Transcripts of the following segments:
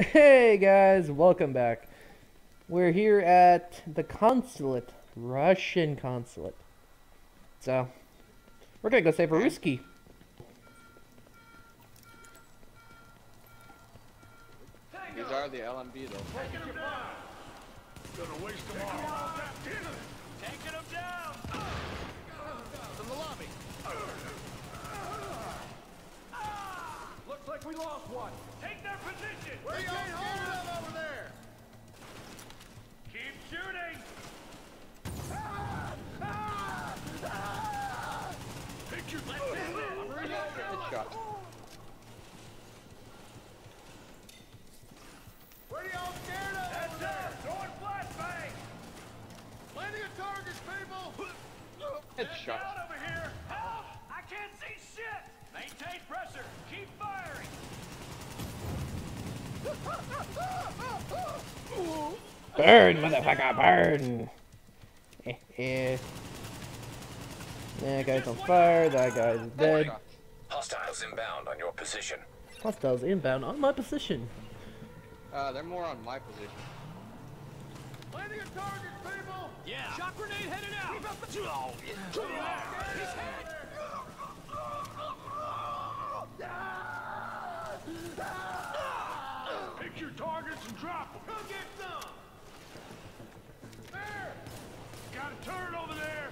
Hey guys, welcome back. We're here at the consulate, Russian consulate. So, we're gonna go save a Ruski. These are the LMB though. Gonna waste them all. Taking them down! From the lobby. Looks like we lost one. Take their position! We can't hold them over there. Keep shooting! Pick your Let's do this! Headshot. Where are y'all scared of That's over it! there? Throwing flashbang! Plenty of targets, people. Headshot. Burn, motherfucker, burn! Eh, eh. That guy's on fire, that guy's dead. Hostiles inbound on your position. Hostiles inbound on my position. Uh, they're more on my position. Plenty of targets, people. Yeah! Shock grenade headed out! Oh, yeah. Drop them. Come get some. There. Got a turret over there.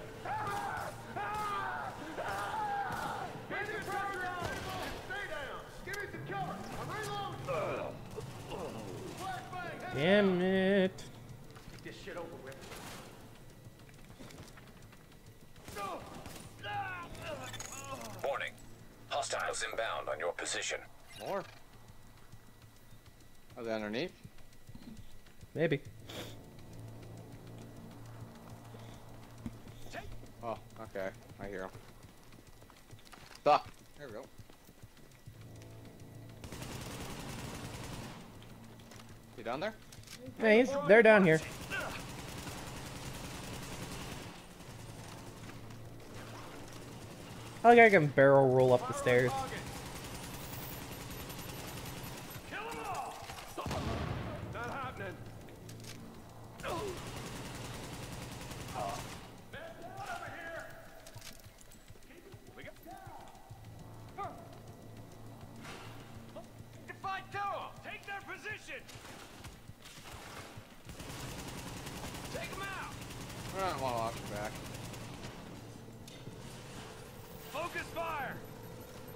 Get your target, people. Stay down. Give me some cover. I'm reloading. Damn it. Get this shit over with. Warning. Hostiles inbound on your position. More. Are they underneath? Maybe. Oh, okay. I hear them. Fuck. There we go. You down there? Hey, he's, they're down here. I think I can barrel roll up the stairs.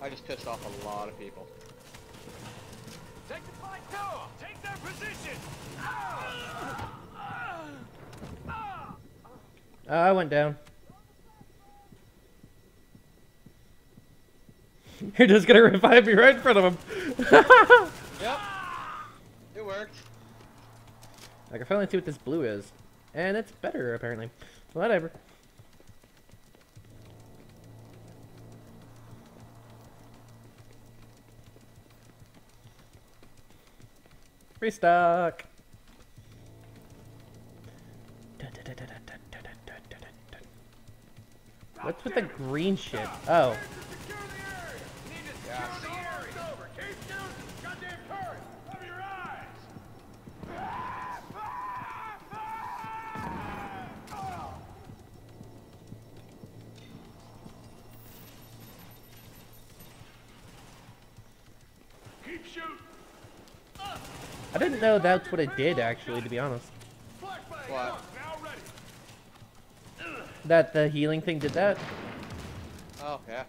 I just pissed off a lot of people. Take the fight tower! Take their position! Uh, I went down. You're just gonna revive me right in front of him. Yep. It worked. I can finally see what this blue is. And it's better, apparently. Whatever. Restock. What's with the green shit? Oh. Secure the I didn't know that's what it did, actually, to be honest. What? on, Now ready. That the healing thing did that? Oh, yeah.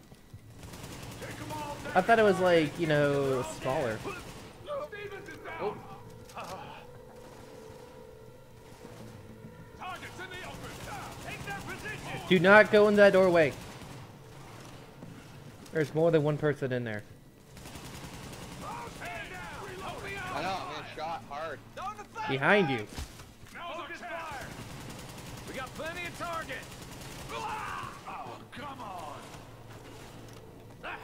Take them all down. I thought it was like, you know, smaller. Stevens is down. Targets in the open. Take their position! Do not go in that doorway. There's more than one person in there. Stand down! Help me I out! know, I'm getting shot hard. On the fire! Behind you. We got plenty of targets! Oh, come on. Ah,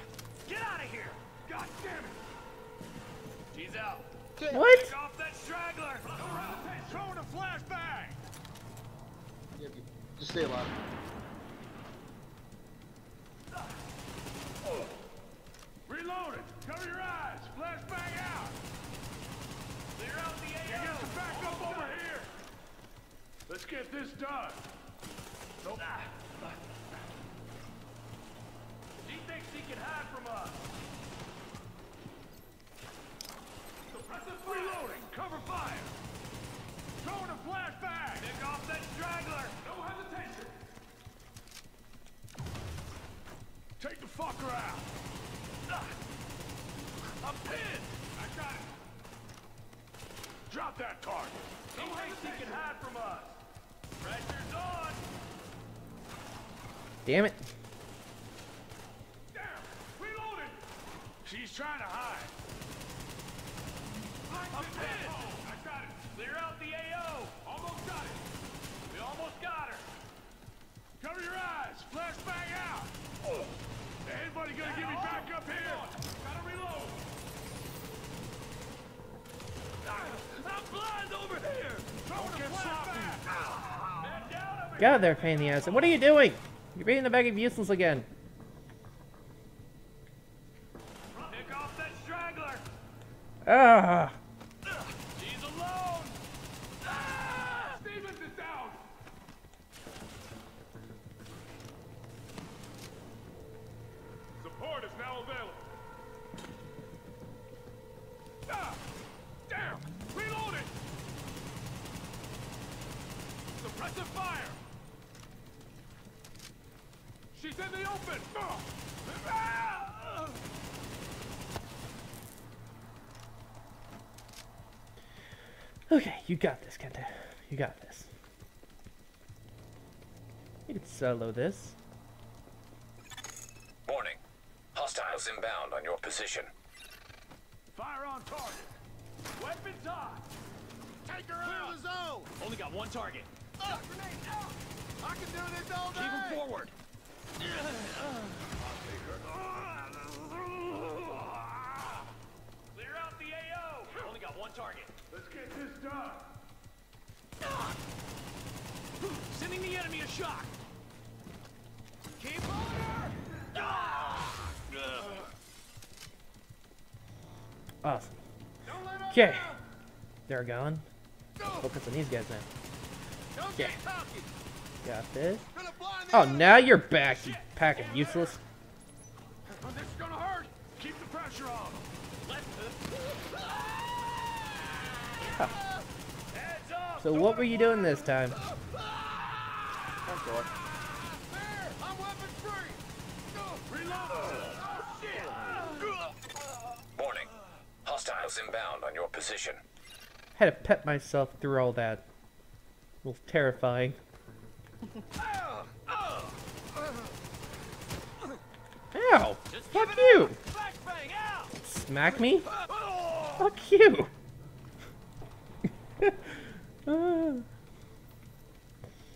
Get out of here! God damn it. She's out. What? Take off that straggler! Throwing a flashbang. Just stay alive. Reloaded. Cover your eyes. Flashbang out. get this done. Nope. He thinks he can hide from us. Suppressive. Reloading. Cover fire. Throwing a flashbang. Pick off that straggler. No hesitation. Take the fucker out. Ah. I'm pinned. I got it. Drop that target. He thinks he can hide Damn it. Down. Reloading. She's trying to hide. I'm pinned. I got it. Clear out the AO. Almost got it. We almost got her. Cover your eyes. Flashbang out. Anybody gonna get me back up here? Gotta reload. I'm blind over here. Don't get sloppy. Man Get out of there, pain in the ass. What are you doing? You're being the bag of useless again. Pick off that straggler. Ah. She's alone. Ah! Stevens is down. Support is now available. Ah! Damn! Reloading! Suppressive fire! She's in the open! Ah! Ah! Okay, you got this, Kenta. You got this. You can solo uh, this. Warning. Hostiles inbound on your position. Fire on target! Weapons hot. Take her out! the zone! Only got one target. Shock grenade out! I can do this all day! Keep him forward. Clear out the AO. Only got one target. Let's get this done! Sending the enemy a shock. Keep on her. Awesome. Ah. Up Okay. They're gone. Focus on these guys now. Okay. Got this. Gonna blind the Oh, now you're back, you pack of useless. Oh, This is gonna hurt! Keep the pressure on! Ah. Heads. So what were you doing this time? Front door. There! I'm weapon free! Go! Reload! Warning. Hostiles inbound on your position. Had to pet myself through all that. A little terrifying. Ow! Fuck you! Flashbang out. Smack me? Fuck you! Ah,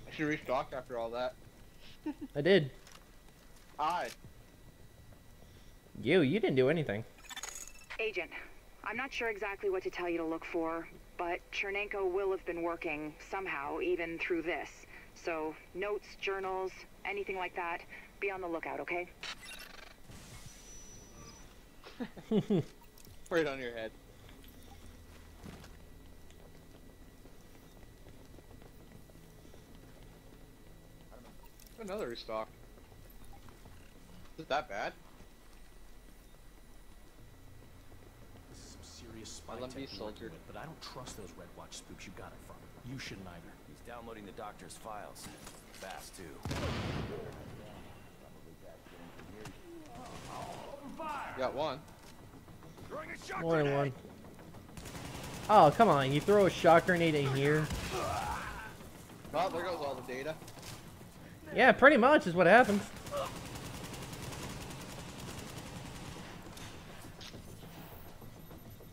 I should restock after all that. I did. I. You, you didn't do anything. Agent, I'm not sure exactly what to tell you to look for, but Chernenko will have been working somehow, even through this. So, notes, journals, anything like that, be on the lookout, okay? Right on your head. Another restock. Is it that bad? This is some serious spy Let me tech soldier. with, but I don't trust those Red Watch spooks you got it from. You shouldn't either. He's downloading the doctor's files. Fast, too. Got one. More a shot one. Oh, come on. You throw a shock grenade in here? Well, there goes all the data. Yeah, pretty much is what happens.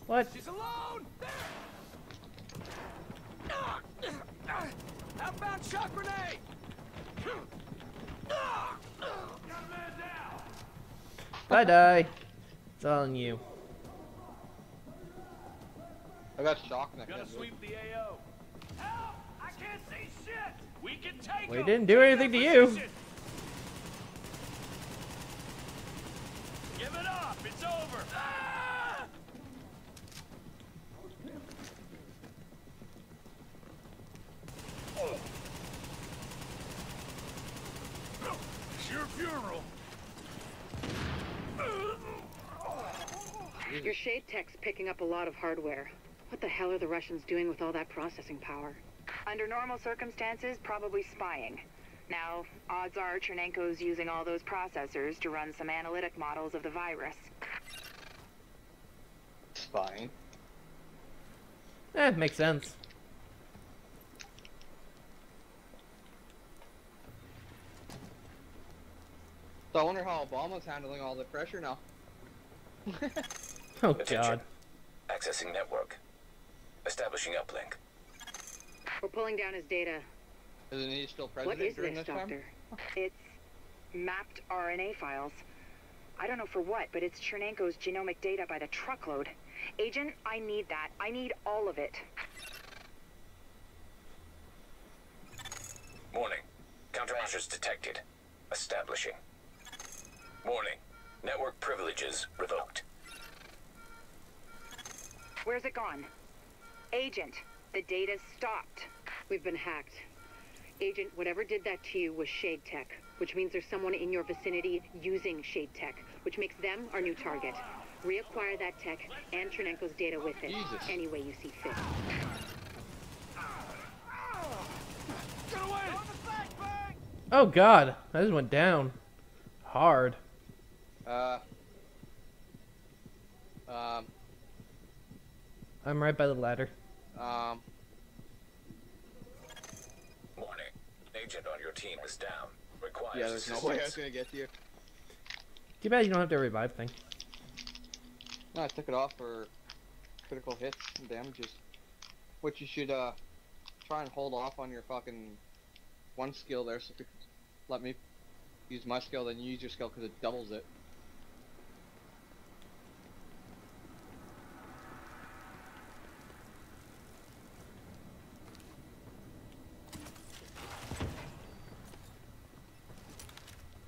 What? She's alone. There. Outbound shock grenade. Got a man down! Bye die. It's all on you. I got shock and Gonna sweep the AO. We well, didn't do anything to you. Give it up. It's over. Ah! It's your funeral. Your shade tech's picking up a lot of hardware. What the hell are the Russians doing with all that processing power? Under normal circumstances, probably spying. Now, odds are Chernenko's using all those processors to run some analytic models of the virus. Spying. Eh, makes sense. So I wonder how Obama's handling all the pressure now. Oh Attention. god. Accessing network. Establishing uplink. We're pulling down his data. Isn't he still What president is during this, this time? Doctor? It's mapped RNA files. I don't know for what, but it's Chernenko's genomic data by the truckload. Agent, I need that. I need all of it. Warning. Countermeasures detected. Establishing. Warning. Network privileges revoked. Where's it gone? Agent, the data's stopped. We've been hacked. Agent, whatever did that to you was Shade Tech, which means there's someone in your vicinity using Shade Tech, which makes them our new target. Reacquire that tech and Chernenko's data with it, Jesus. any way you see fit. Oh god. That just went down. Hard. Uh. Um. I'm right by the ladder. Um. Warning. Agent on your team is down. Requires Yeah, there's no way I was gonna get to you. Too bad you don't have to revive thing. No, I took it off for critical hits and damages. Which you should uh try and hold off on your fucking one skill there. So if you let me use my skill, then you use your skill because it doubles it.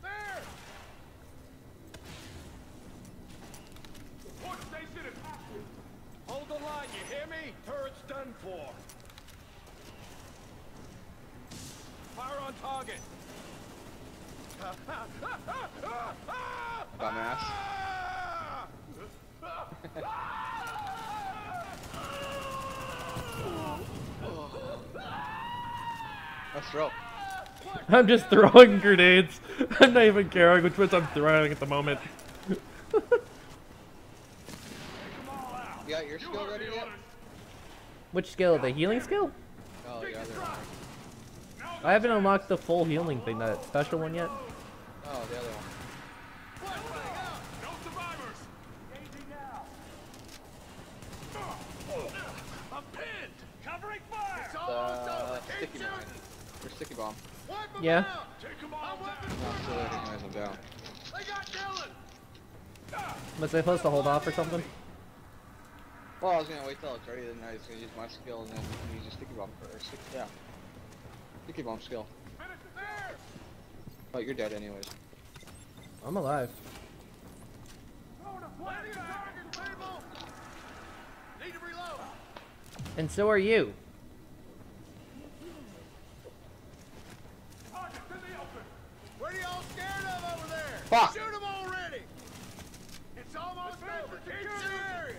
There! Support station is active. Hold the line, you hear me? Turret's done for. Fire on target. Dumbass. Let's throw. I'm just throwing grenades. I'm not even caring which ones I'm throwing at the moment. You got your skill ready yet? Which skill? The healing skill? Oh, the other one. I haven't unlocked the full healing thing, that special one yet. Oh, the other one. Flashbang out! No survivors! I'm pinned. Covering fire. It's almost The over. Keep sticky mine. shooting! Or sticky bomb. Wipe 'em Yeah. out! Take 'em I'm all down. weapons No, I'm still recognize them down. They! Was I supposed to hold off or something? Well, I was gonna wait till it's ready, then I was gonna use my skill, and then use a sticky bomb for or stick, yeah. Sticky bomb skill. Finish! But you're dead anyways. I'm alive. Plenty of targets, people! Need to reload! And so are you. Targets in the open! What are y'all scared of over there? Fuck. Shoot them already! It's almost over. Keep shooting! area!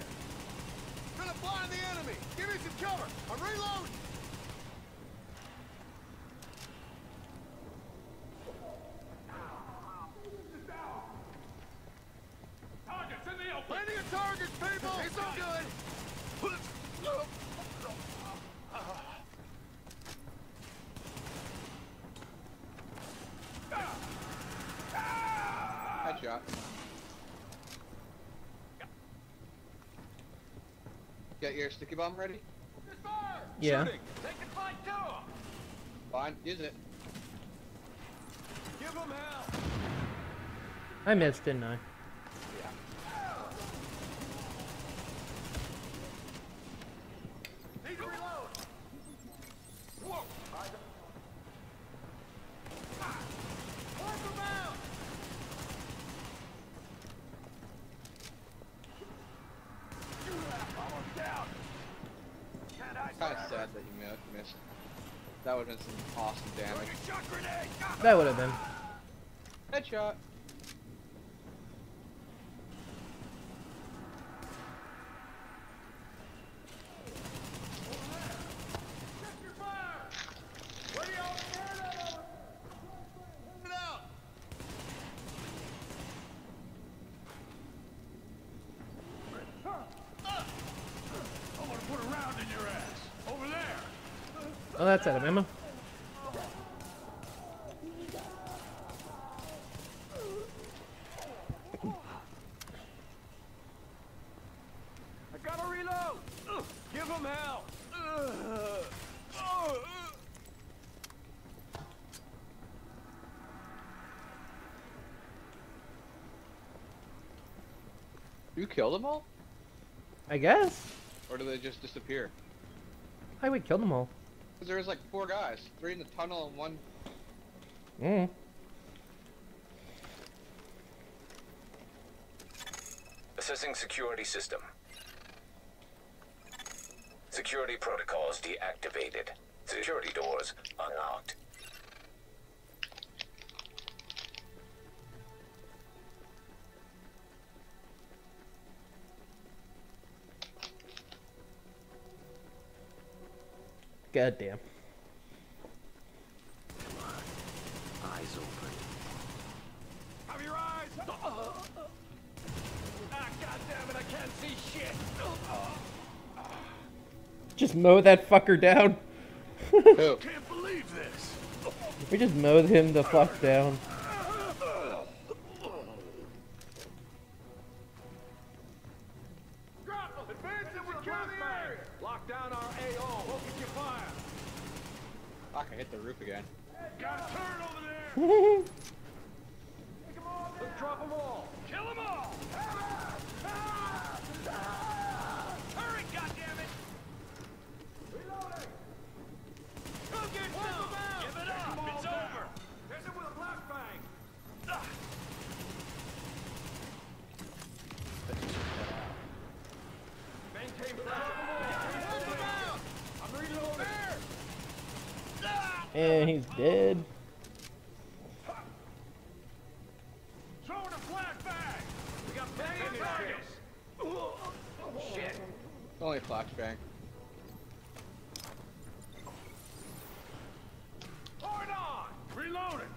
Gonna blind the enemy! Give me some cover! I'm reloading! Targets in the open! Plenty of targets, people! It's all good! Headshot. Get your sticky bomb ready? Yeah. Shooting. They can fight too. Fine, use it. Give 'em hell. I missed, didn't I? Need to reload! Whoa! Wipe 'em out! Almost down. Can't hide Kinda forever. sad that That would've been some awesome damage. That would have been. Headshot. That's out of ammo. I gotta reload! Ugh, Give him hell! Ugh. Ugh. You kill them all, I guess. or do they just disappear? I would kill them all. Cause there was like four guys, three in the tunnel and one. Mm. Assessing security system. Security protocols deactivated. Security doors unlocked. God damn. Eyes open. Have your eyes! Ah, goddammit, I can't see shit! Just mow that fucker down. Who? Can't believe this! We just mowed him the fuck down. Drop them! Advance and secure the area! Lock down our AO, focus your fire! Fuck! I hit the roof again. Got a turn over there! Let's drop them all! Kill them all! Hurry, goddammit! Reloading! Who gets down? Give it up! It's over! Hit them with a flashbang! Maintain pressure! I'm reloading! And he's dead. Throwing a flashbang! We got plenty of targets! Shit! Only a flashbang. Hard on! Reloading!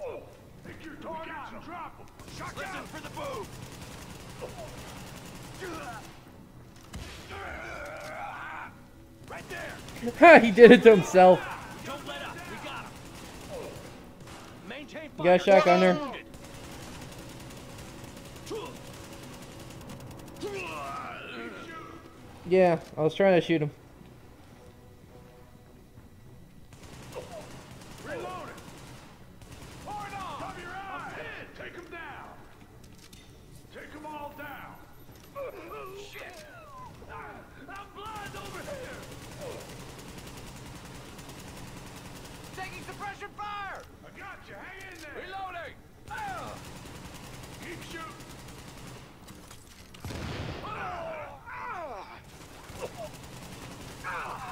Oh, pick your targets and drop them! Shotgun for the boom! Right there! he did it to himself. Don't let up! We got him! Maintain You got a shotgunner? Yeah, I was trying to shoot him. Reloading! Hard on! Cover your eyes! I'm hit! Take him down! Take them all down! Shit! Ah, I'm blind over here! Taking suppression fire! I got you! Hang in there! Reloading! Ah! Keep shooting! Ah! Ah! Ah!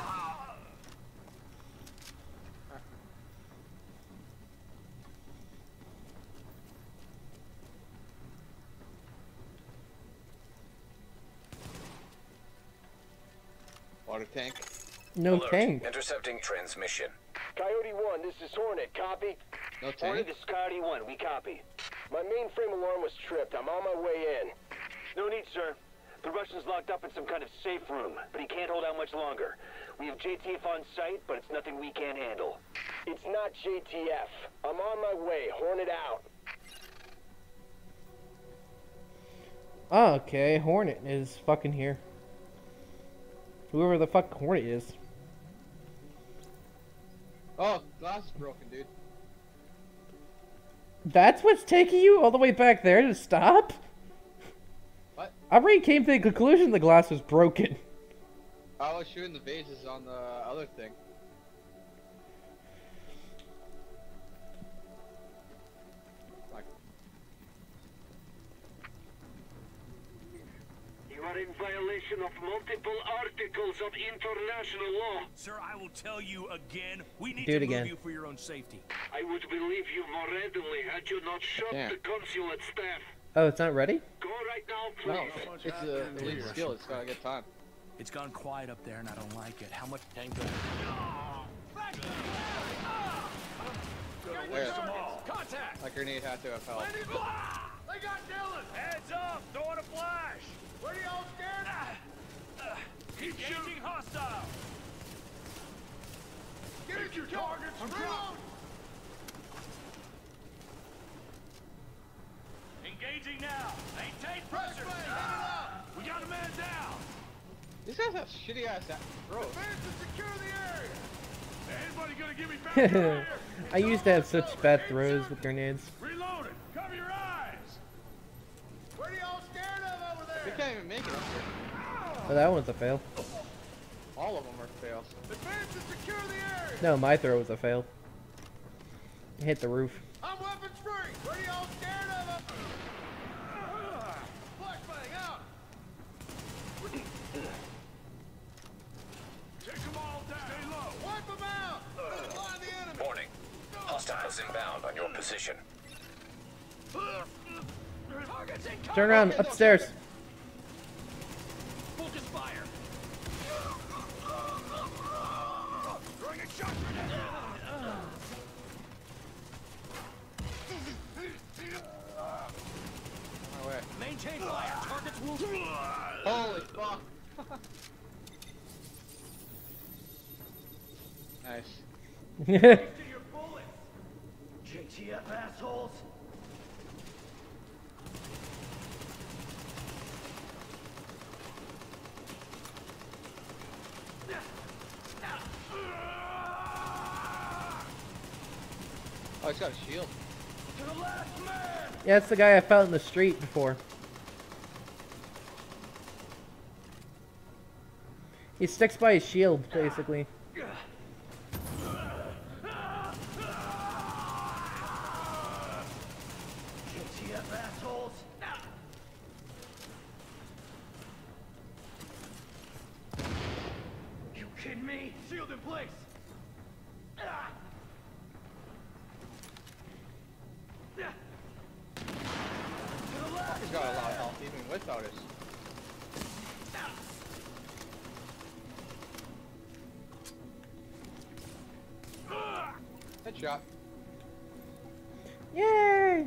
Water tank. No Alert. tank. Intercepting transmission. Coyote 1, this is Hornet. Copy? No tank. Hornet, this is Coyote 1. We copy. My mainframe alarm was tripped. I'm on my way in. No need, sir. The Russian's locked up in some kind of safe room, but he can't hold out much longer. We have JTF on site, but it's nothing we can't handle. It's not JTF. I'm on my way. Hornet out. Oh, okay, Hornet is fucking here. Whoever the fuck Hornet is. Oh, glass is broken, dude. That's what's taking you all the way back there to stop? What? I already came to the conclusion the glass was broken. I was shooting the vases on the other thing. Are in violation of multiple articles of international law. Sir, I will tell you again. We need Do to it move you for your own safety. I would believe you more readily had you not shot Yeah. the consulate staff. Oh, it's not ready? Go right now, no, please. Uh, it's a elite skill. It's gotta get time. It's gone quiet up there, and I don't like it. How much tango? Where? Contact! That grenade had to have helped. Ah! They got Dylan! Heads up! Throwing a flash! What are y'all scared of? Engaging hostile! Get your targets. I'm reloading. Engaging now. Maintain pressure. We got a man down. These guys have shitty ass throws. Advance and secure the area. Anybody gonna give me back? I used to have such bad throws with grenades. Reloading. Cover your eyes. What are y'all scared of over They there? can't even make it up here. Oh, that one's a fail. All of them are fails. Advance and secure the area. No, my throw was a fail. It hit the roof. I'm weapons free. What are y'all scared of? Uh, flashbang out. Take them all down. Stay low. Wipe them out. Let's blind the enemy. Warning. Hostiles inbound on your position. Turn around, upstairs. Holy fuck. nice. To. JTF assholes. Oh, he's got a shield. To the last man. Yeah, that's the guy I found in the street before. He sticks by his shield, basically. You kidding me? Shield in place. Ah. Yeah. To the left. He's got a lot of health even without his. Headshot. Yay!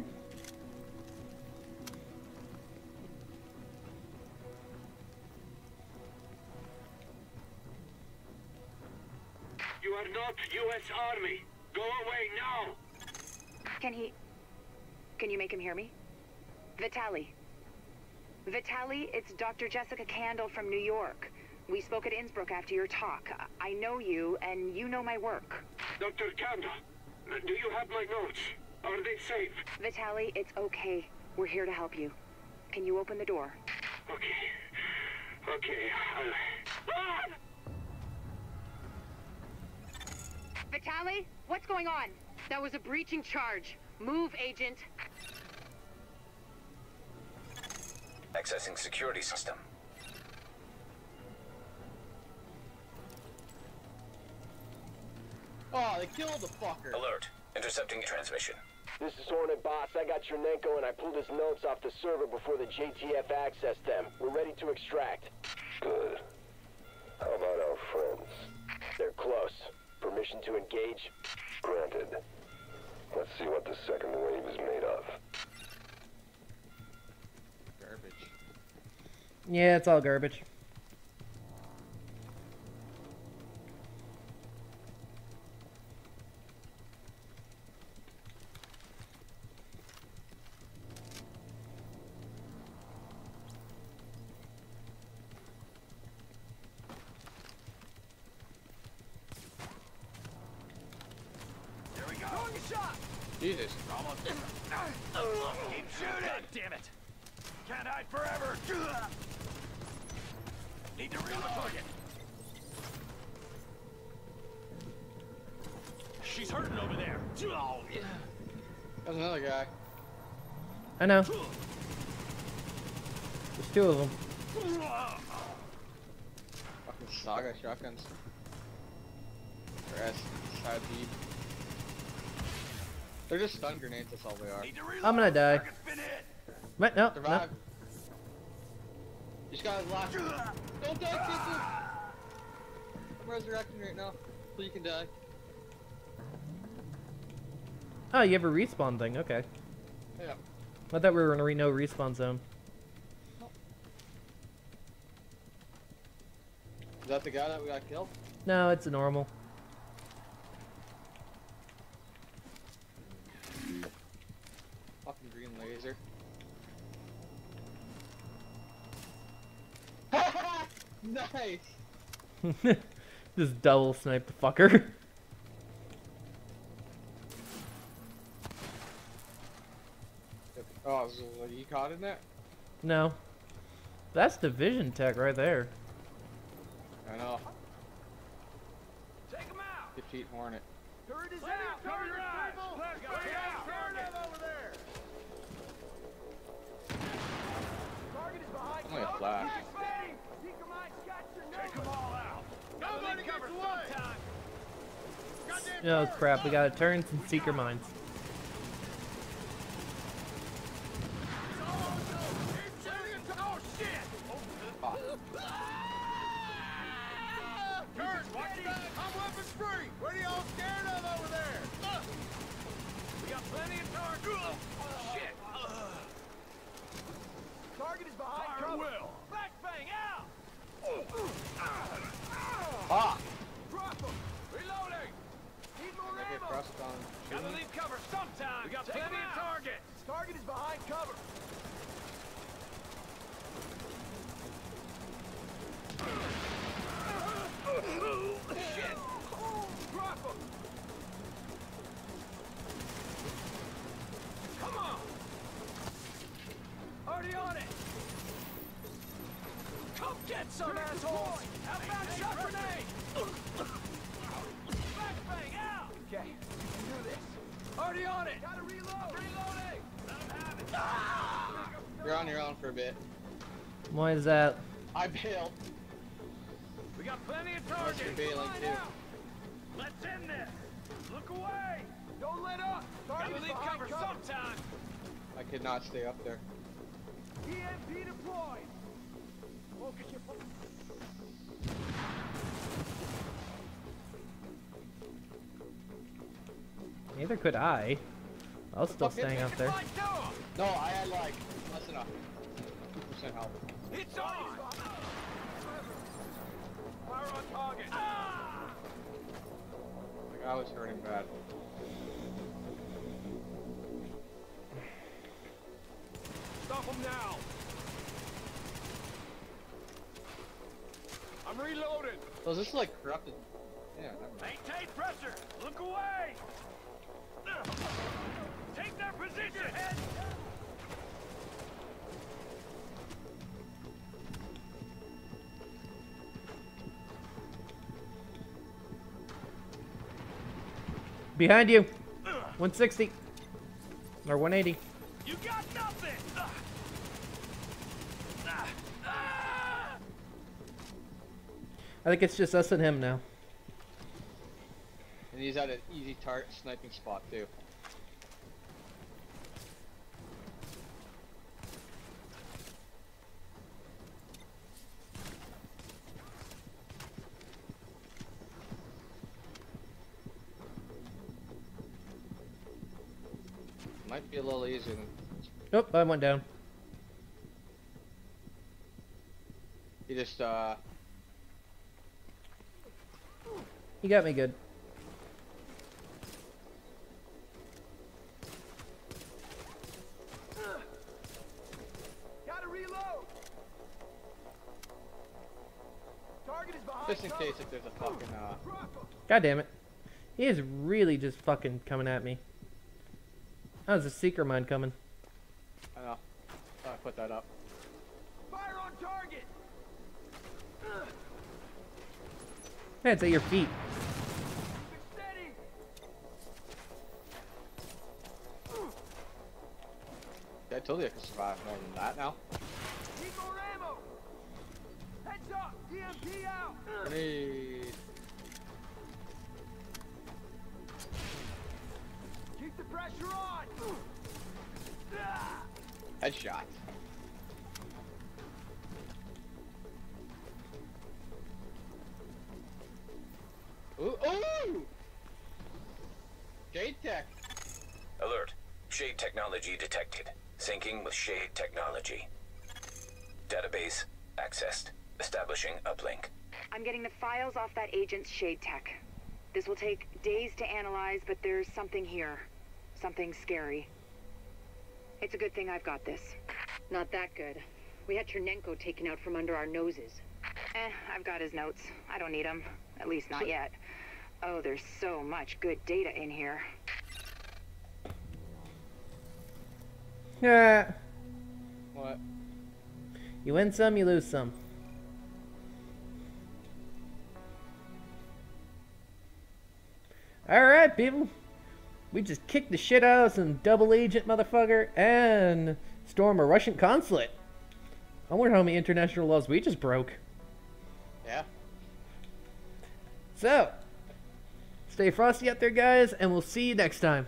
You are not U.S. Army. Go away now. Can he... Can you make him hear me? Vitali. Vitali, it's Dr. Jessica Kandel from New York. We spoke at Innsbruck after your talk. I know you, and you know my work. Dr. Kandel, do you have my notes? Are they safe? Vitali, it's okay. We're here to help you. Can you open the door? Okay. Okay, I'll... Ah! Vitali, what's going on? That was a breaching charge. Move, agent. Accessing security system. Oh, they killed the fucker. Alert. Intercepting transmission. This is Hornet Boss. I got Chernenko and I pulled his notes off the server before the JTF accessed them. We're ready to extract. Good. How about our friends? They're close. Permission to engage? Granted. Let's see what the second wave is made of. Garbage. Yeah, it's all garbage. Jesus. Almost. Keep shooting. God damn it. Can't hide forever. Need to reel the target. She's hurting over there. Oh, yeah. There's another guy. I know. There's two of them. Fucking saga shotguns. Or S side B. They're just stun grenades, that's all they are. Need to reload. I'm gonna die. Target's been hit. What? No, no. Survive. Just got his last. Don't die, Kiku! I'm resurrecting right now. So you can die. Oh, you have a respawn thing. Okay. Yeah. I thought we were in a re no respawn zone. Is that the guy that we got killed? No, it's a normal. Nice. Just double snipe the fucker. Oh, so what, you caught in that? No. That's division tech right there. I know. Take him out. Defeat Hornet. Turret is Plenty out. of Cover your targets, people. Let's go. Bring out target. Turret over there. Target is behind Only a flash. Flashbang. Seeker mine's got your Take number. them all out. Gotta Nobody leave cover gets away. sometime. Goddamn Oh crap, we got to turn some seeker mines. Shit! Back. I'm weapons free. What are y'all scared of over there? We got plenty of targets. Shit! Target is behind Fire cover. will. Flashbang out. ah! Drop 'em. Reloading. Need more I get ammo. crushed on. Gotta leave cover sometime. We got Take plenty of targets. Target is behind cover. Shit! Drop 'em. Come on! Already on it! Come get some assholes! Outbound shock grenade! You're on your own for a bit. Why is that? I bailed. We got plenty of targets! you're bailing too. out. Let's end this! Look away! Don't let up. Target Gotta leave cover cover. sometime! I could not stay up there. EMP deployed. Focus your. Neither could I. I was still fuck is staying it? out there. No, I had like less than a two percent health. It's on! Fire on target! Ah! Like I was hurting bad. Stop them now! I'm reloading! So is this like corrupted? Yeah. Maintain pressure! Look away! Take their position! Behind you. 160. Or 180. You got nothing! I think it's just us and him now. And he's at an easy target sniping spot too. Might be a little easier than Oh, I went down. he just uh He got me good. Gotta reload. Target is behind just in cover. case if there's a fucking uh God damn it. He is really just fucking coming at me. That was a seeker mine coming. I don't know. Thought I put that up. Fire on target. Hey, it's at your feet. Keep it. I told you I could survive more than that now. Need more. Heads up. EMP out. Grenade. Keep the pressure on. Headshot. Ooh, ooh! Shade Tech. Alert. Shade technology detected. Syncing with Shade technology. Database accessed. Establishing uplink. I'm getting the files off that agent's shade tech. This will take days to analyze, but there's something here. Something scary. It's a good thing I've got this. Not that good. We had Tchernenko taken out from under our noses. Eh, I've got his notes. I don't need them. At least not yet. Oh, there's so much good data in here. Yeah. What? You win some, you lose some. Alright, people. We just kicked the shit out of some double agent motherfucker and storm a Russian consulate. I wonder how many international laws we just broke. Yeah. So, stay frosty out there, guys, and we'll see you next time.